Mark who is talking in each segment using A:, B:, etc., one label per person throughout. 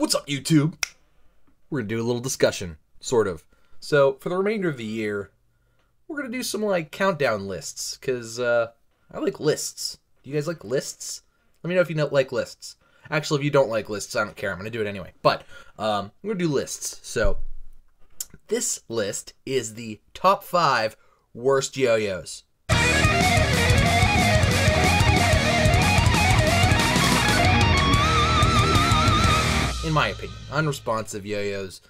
A: What's up, YouTube? We're gonna do a little discussion, sort of. So, for the remainder of the year, we're gonna do some like countdown lists, cause uh, I like lists. Do you guys like lists? Let me know if you don't like lists. Actually, if you don't like lists, I don't care. I'm gonna do it anyway. But um, I'm gonna do lists. So, this list is the top five worst yo-yos. In my opinion. Unresponsive yo-yos,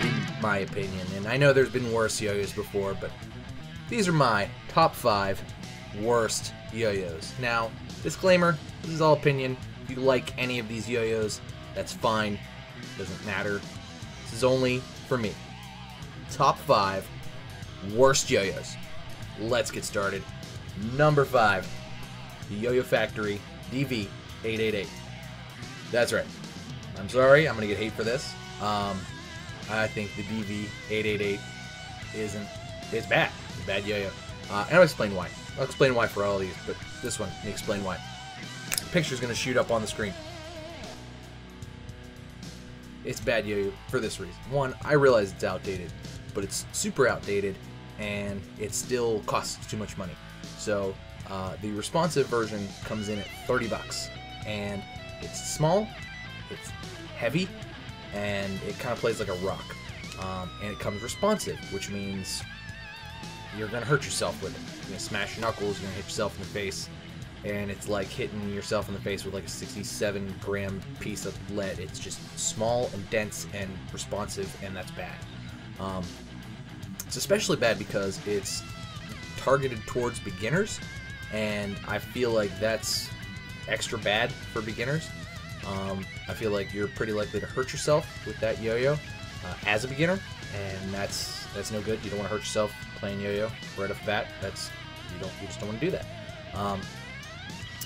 A: in my opinion. And I know there's been worse yo-yos before, but these are my top five worst yo-yos. Now, disclaimer, this is all opinion. If you like any of these yo-yos, that's fine. Doesn't matter. This is only for me. Top five worst yo-yos. Let's get started. Number five, the Yo-Yo Factory DV888. That's right. I'm sorry, I'm gonna get hate for this. Um, I think the DV888 isn't. It's bad. It's bad yo-yo. Uh, and I'll explain why. I'll explain why for all these, but this one, explain why. The picture's gonna shoot up on the screen. It's bad yo-yo for this reason. One, I realize it's outdated, but it's super outdated, and it still costs too much money. So uh, the responsive version comes in at 30 bucks, and it's small, it's heavy, and it kind of plays like a rock. Um, and it comes responsive, which means you're gonna hurt yourself with it. You're gonna smash your knuckles, you're gonna hit yourself in the face, and it's like hitting yourself in the face with like a 67 gram piece of lead. It's just small and dense and responsive, and that's bad. Um, it's especially bad because it's targeted towards beginners, and I feel like that's extra bad for beginners. Um, I feel like you're pretty likely to hurt yourself with that yo-yo uh, as a beginner, and that's that's no good. You don't want to hurt yourself playing yo-yo right off the bat. That's you don't you just don't want to do that. Um,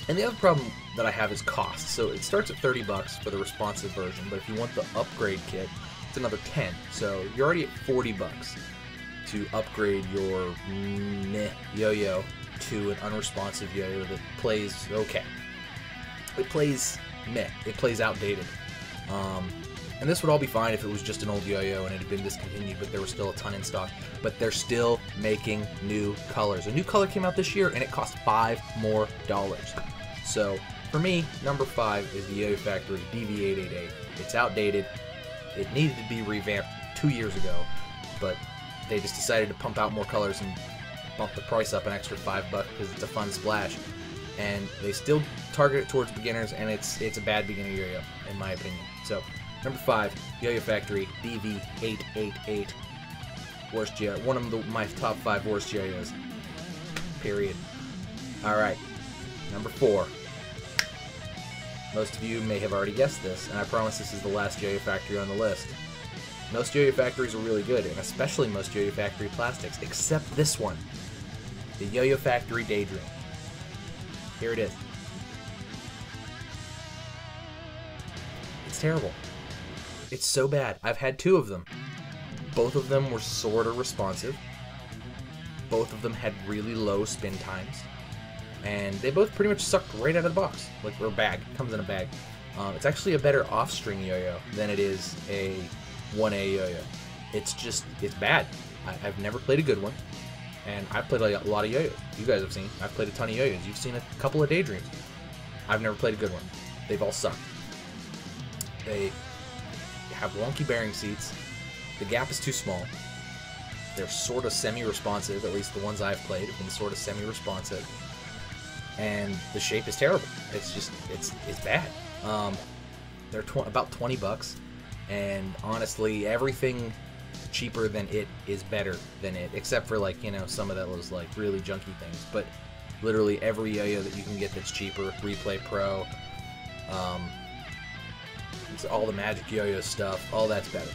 A: and the other problem that I have is cost. So it starts at 30 bucks for the responsive version, but if you want the upgrade kit, it's another 10. So you're already at 40 bucks to upgrade your yo-yo to an unresponsive yo-yo that plays okay. It plays meh. It plays outdated. Um, and this would all be fine if it was just an old yo-yo and it had been discontinued, but there was still a ton in stock. But they're still making new colors. A new color came out this year and it cost five more dollars. So for me, number five is the Yo-Yo Factory DV888. It's outdated. It needed to be revamped two years ago, but they just decided to pump out more colors and bump the price up an extra five bucks because it's a fun splash and they still target it towards beginners, and it's it's a bad beginner yo-yo in my opinion. So number five, Yo-Yo Factory DV888, worst yo, one of the, my top five worst yo-yos. Period. All right, number four. Most of you may have already guessed this, and I promise this is the last Yo-Yo Factory on the list. Most Yo-Yo Factories are really good, and especially most Yo-Yo Factory plastics, except this one, the Yo-Yo Factory Daydream. Here it is. It's terrible. It's so bad. I've had two of them. Both of them were sort of responsive. Both of them had really low spin times. And they both pretty much sucked right out of the box. Like, or a bag. Comes in a bag. Um, it's actually a better off-string yo-yo than it is a 1A yo-yo. It's just, it's bad. I, I've never played a good one and I've played a lot of yo-yos. You guys have seen. I've played a ton of yo-yos. You've seen a couple of daydreams. I've never played a good one. They've all sucked. They have wonky bearing seats. The gap is too small. They're sort of semi-responsive. At least the ones I've played have been sort of semi-responsive. And the shape is terrible. It's just it's it's bad. Um, they're tw about 20 bucks, and honestly, everything cheaper than it is better than it, except for like you know some of those like really junky things. But literally every yo-yo that you can get that's cheaper, Replay Pro, um, all the Magic Yo-Yo stuff, all that's better.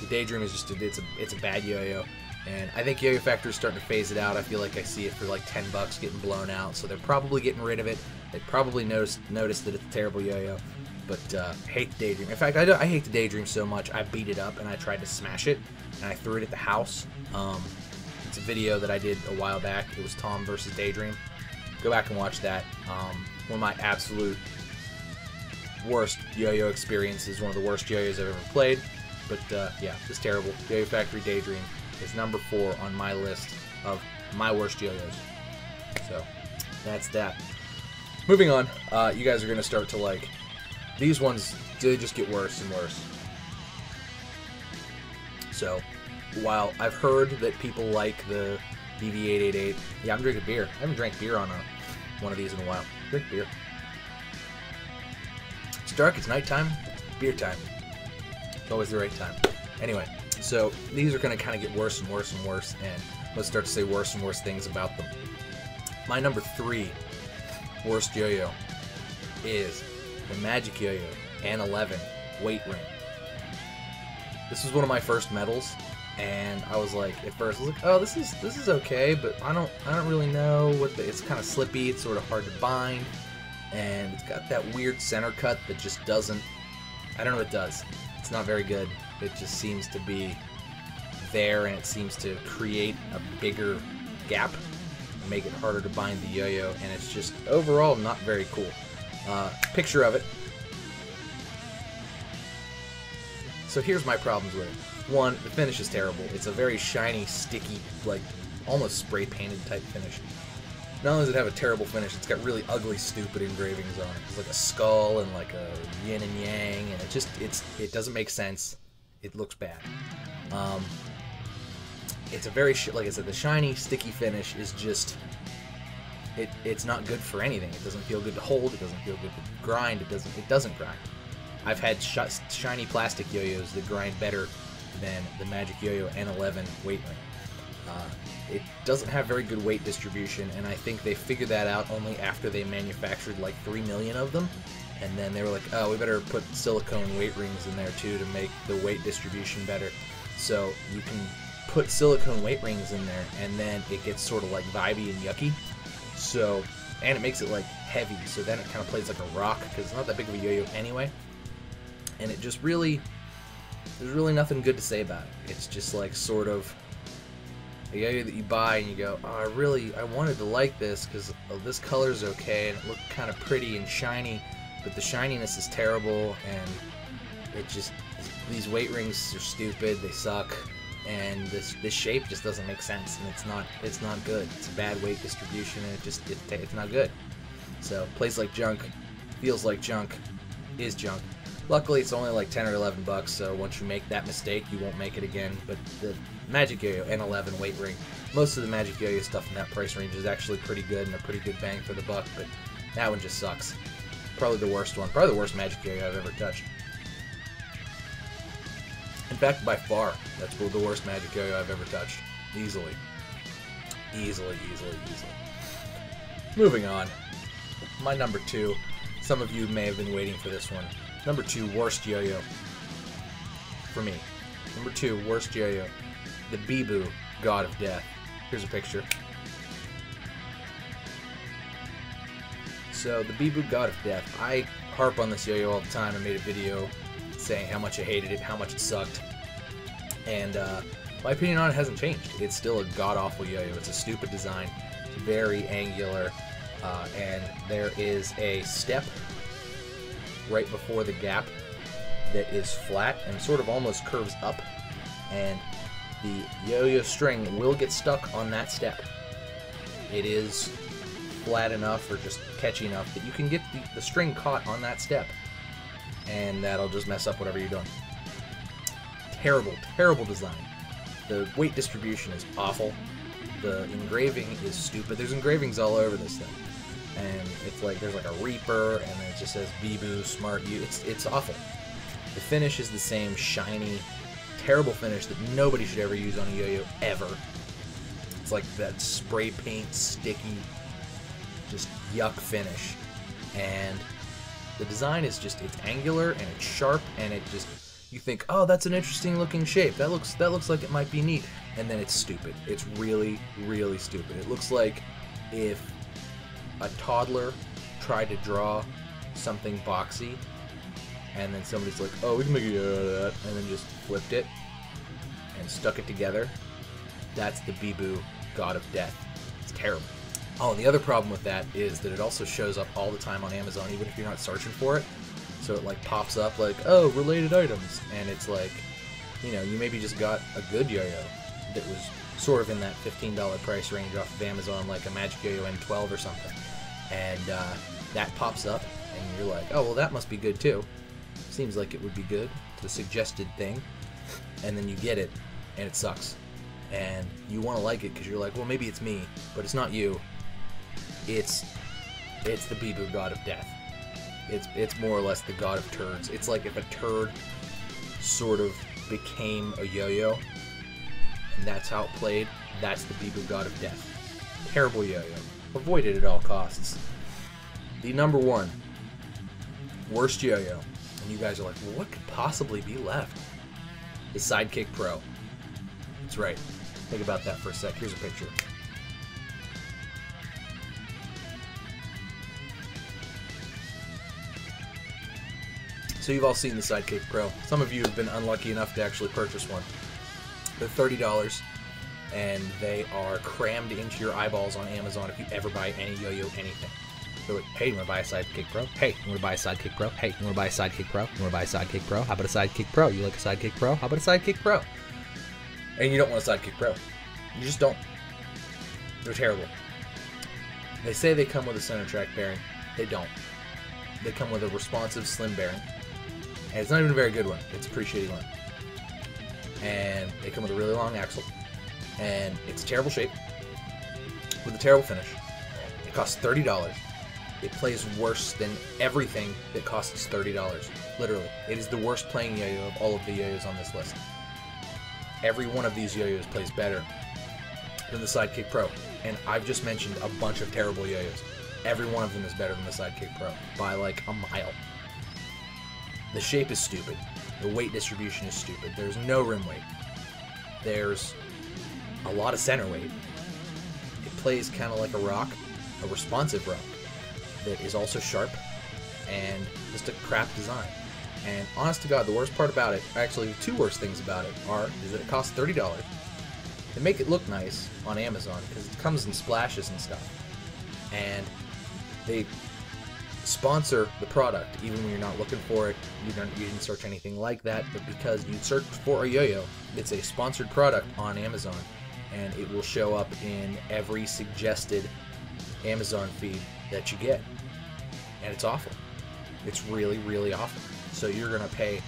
A: The Daydream is just a, it's a it's a bad yo-yo, and I think Yo-Yo Factory is starting to phase it out. I feel like I see it for like 10 bucks getting blown out, so they're probably getting rid of it. They probably noticed noticed that it's a terrible yo-yo but uh, hate the Daydream. In fact, I, I hate the Daydream so much, I beat it up and I tried to smash it, and I threw it at the house. Um, it's a video that I did a while back. It was Tom versus Daydream. Go back and watch that. Um, one of my absolute worst yo-yo experiences, one of the worst yo-yos I've ever played. But uh, yeah, it's terrible. Yo-Yo Factory Daydream is number four on my list of my worst yo-yos. So that's that. Moving on, uh, you guys are gonna start to like these ones. They just get worse and worse. So while I've heard that people like the DV888, yeah, I'm drinking beer. I haven't drank beer on a, one of these in a while. Drink beer. It's dark. It's nighttime. Beer time. It's always the right time. Anyway, so these are going to kind of get worse and worse and worse, and let's start to say worse and worse things about them. My number three worst yo-yo is the Magic Yo-Yo N11 weight ring. This was one of my first medals, and I was like, at first, I was like, oh, this is this is okay, but I don't I don't really know what the, it's kind of slippy. It's sort of hard to bind, and it's got that weird center cut that just doesn't. I don't know what it does. It's not very good. It just seems to be there, and it seems to create a bigger gap, and make it harder to bind the yo-yo, and it's just overall not very cool. Uh, picture of it. So here's my problems with it. One, the finish is terrible. It's a very shiny, sticky, like almost spray painted type finish. Not only does it have a terrible finish, it's got really ugly, stupid engravings on it. It's like a skull and like a yin and yang, and it just it's it doesn't make sense. It looks bad. Um, it's a very like I said, the shiny, sticky finish is just it. It's not good for anything. It doesn't feel good to hold. It doesn't feel good to grind. It doesn't. It doesn't grind. I've had sh shiny plastic yo-yos that grind better than the Magic Yo-Yo N11 weight ring. Uh, it doesn't have very good weight distribution, and I think they figured that out only after they manufactured like 3 million of them. And then they were like, oh, we better put silicone weight rings in there too to make the weight distribution better. So you can put silicone weight rings in there, and then it gets sort of like vibey and yucky. So, and it makes it like heavy, so then it kind of plays like a rock because it's not that big of a yo-yo anyway. And it just really, there's really nothing good to say about it. It's just like sort of a yo-yo that you buy and you go, oh, I really, I wanted to like this because oh, this color's okay and it looked kind of pretty and shiny, but the shininess is terrible and it just, these weight rings are stupid, they suck, and this this shape just doesn't make sense and it's not it's not good. It's a bad weight distribution and it just it, it's not good. So plays like junk, feels like junk, is junk. Luckily, it's only like 10 or 11 bucks, so once you make that mistake, you won't make it again. But the Magic Yo-Yo N11 weight ring, most of the Magic Yo-Yo stuff in that price range is actually pretty good and a pretty good bang for the buck, but that one just sucks. Probably the worst one. Probably the worst Magic Yo-Yo I've ever touched. In fact, by far, that's the worst Magic Yo-Yo I've ever touched. Easily. Easily, easily, easily. Moving on. My number two. Some of you may have been waiting for this one. Number two, worst yo-yo. For me. Number two, worst yo-yo. The BeBoo, God of Death. Here's a picture. So, the BeBoo, God of Death. I harp on this yo-yo all the time. I made a video saying how much I hated it, how much it sucked. And uh, my opinion on it hasn't changed. It's still a god-awful yo-yo. It's a stupid design. It's very angular. Uh, and there is a step right before the gap that is flat and sort of almost curves up and the yo-yo string will get stuck on that step. It is flat enough or just catchy enough that you can get the, the string caught on that step and that'll just mess up whatever you're doing. Terrible, terrible design. The weight distribution is awful. The engraving is stupid. There's engravings all over this thing and it's like there's like a Reaper, and then it just says BeBoo Smart U. It's it's awful. The finish is the same shiny, terrible finish that nobody should ever use on a yo-yo ever. It's like that spray paint, sticky, just yuck finish, and the design is just it's angular and it's sharp and it just you think oh that's an interesting looking shape that looks that looks like it might be neat and then it's stupid it's really really stupid it looks like if a toddler tried to draw something boxy, and then somebody's like, "Oh, we can make it out of that," and then just flipped it and stuck it together. That's the BeBoo God of Death. It's terrible. Oh, and the other problem with that is that it also shows up all the time on Amazon, even if you're not searching for it. So it like pops up like, oh, related items, and it's like, you know, you maybe just got a good yo-yo that was sort of in that $15 price range off of Amazon, like a Magic Yo-Yo N12 or something, and uh, that pops up, and you're like, oh, well, that must be good too. Seems like it would be good. the suggested thing, and then you get it, and it sucks, and you want to like it because you're like, well, maybe it's me, but it's not you. It's it's the BeBoo god of death. It's it's more or less the god of turds. It's like if a turd sort of became a yo-yo, and that's how it played. That's the BeBoo god of death. Terrible yo-yo. Avoid it at all costs. The number one worst yo-yo, and you guys are like, well, what could possibly be left? The Sidekick Pro. That's right. Think about that for a sec. Here's a picture. So you've all seen the Sidekick Pro. Some of you have been unlucky enough to actually purchase one. They're $30 and they are crammed into your eyeballs on Amazon if you ever buy any yo-yo anything. So hey, you wanna buy a Sidekick Pro? Hey, you wanna buy a Sidekick Pro? Hey, you wanna buy a Sidekick Pro? You wanna buy a Sidekick Pro? How about a Sidekick Pro? You like a Sidekick Pro? How about a Sidekick Pro? And you don't want a Sidekick Pro. You just don't. They're terrible. They say they come with a center track bearing. They don't. They come with a responsive slim bearing. And it's not even a very good one. It's a pretty shitty one. And they come with a really long axle. And it's terrible shape. With a terrible finish. It costs $30. It plays worse than everything that costs $30. Literally. It is the worst playing yo-yo of all of the yo-yos on this list. Every one of these yo-yos plays better than the Sidekick Pro. And I've just mentioned a bunch of terrible yo-yos. Every one of them is better than the Sidekick Pro by like a mile. The shape is stupid. The weight distribution is stupid. There's no rim weight. There's a lot of center weight. It plays kind of like a rock, a responsive rock that is also sharp and just a crap design. And honest to God, the worst part about it, actually, the two worst things about it are is that it costs thirty dollars. They make it look nice on Amazon because it comes in splashes and stuff, and they sponsor the product even when you're not looking for it. You don't you didn't search anything like that, but because you searched for a yo-yo, it's a sponsored product on Amazon, and it will show up in every suggested Amazon feed that you get, and it's awful. It's really really awful. So you're gonna pay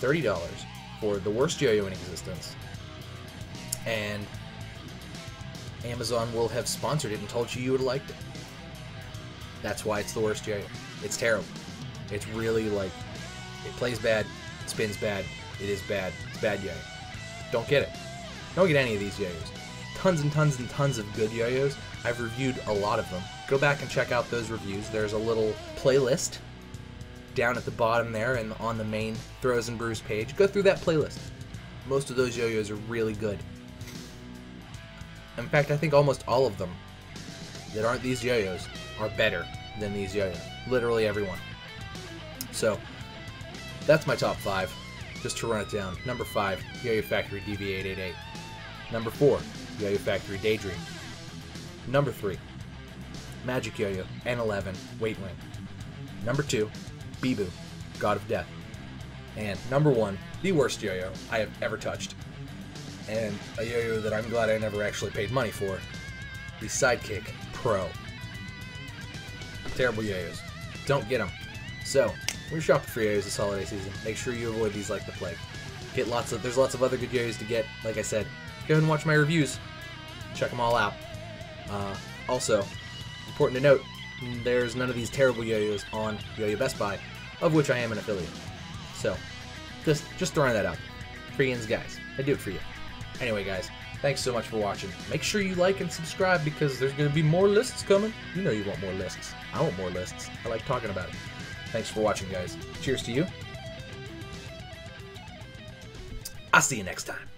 A: thirty dollars for the worst yo-yo in existence, and Amazon will have sponsored it and told you you would have liked it. That's why it's the worst yo-yo. It's terrible. It's really like it plays bad, it spins bad, it is bad. It's bad yo-yo. Don't get it. Don't get any of these yo-yos. Tons and tons and tons of good yo-yos. I've reviewed a lot of them. Go back and check out those reviews. There's a little playlist down at the bottom there and on the main Throws and Brews page. Go through that playlist. Most of those yo-yos are really good. In fact, I think almost all of them that aren't these yo-yos are better than these yo-yos. Literally everyone. So, that's my top five. Just to run it down. Number five, Yo-Yo Factory DV888. Number four, Yo-Yo Factory Daydream. Number three, Magic Yo-Yo N11 Weight Ring. Number two, BeBoo, God of Death. And number one, the worst yo-yo I have ever touched. And a yo-yo that I'm glad I never actually paid money for, the Sidekick Pro. Terrible yo-yos. Don't get them. So, when you're shopping for yo-yos this holiday season, make sure you avoid these like the plague. Get lots of, there's lots of other good yo-yos to get. Like I said, go ahead and watch my reviews. Check them all out. Uh, also, important to note, there's none of these terrible yo-yos on Yo-Yo Best Buy, of which I am an affiliate. So, just just throwing that out. For you guys. I do it for you. Anyway, guys, thanks so much for watching. Make sure you like and subscribe because there's going to be more lists coming. You know you want more lists. I want more lists. I like talking about it. Thanks for watching, guys. Cheers to you. I'll see you next time.